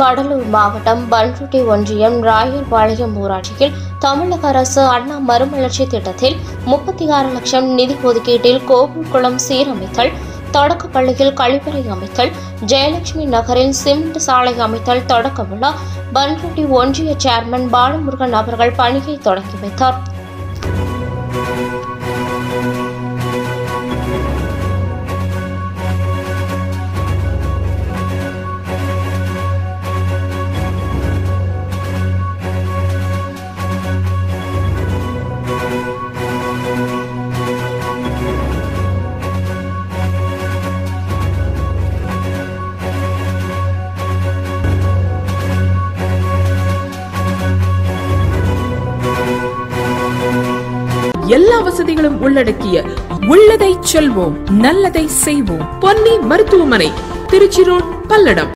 கடலூர் மாவட்டம் பன்ருட்டி ஒன்றியம் ராயர்பாளையம் ஊராட்சியில் தமிழக அரசு அண்ணா மறுமலர்ச்சி திட்டத்தில் முப்பத்தி ஆறு லட்சம் நிதி ஒதுக்கீட்டில் கோகுல்குளம் சீரமைத்தல் தொடக்க பள்ளியில் கழிப்பறை அமைத்தல் ஜெயலட்சுமி நகரில் சிமெண்ட் சாலை அமைத்தல் தொடக்க விழா பன்ருட்டி ஒன்றிய சேர்மன் பாலமுருகன் அவர்கள் பணியை தொடங்கி வைத்தார். எல்லா வசதிகளும் உள்ளடக்கிய உள்ளதை செல்வோம் நல்லதை செய்வோம். பொன்னி மருத்துவமனை திருச்சி ரோட் பல்லடம்.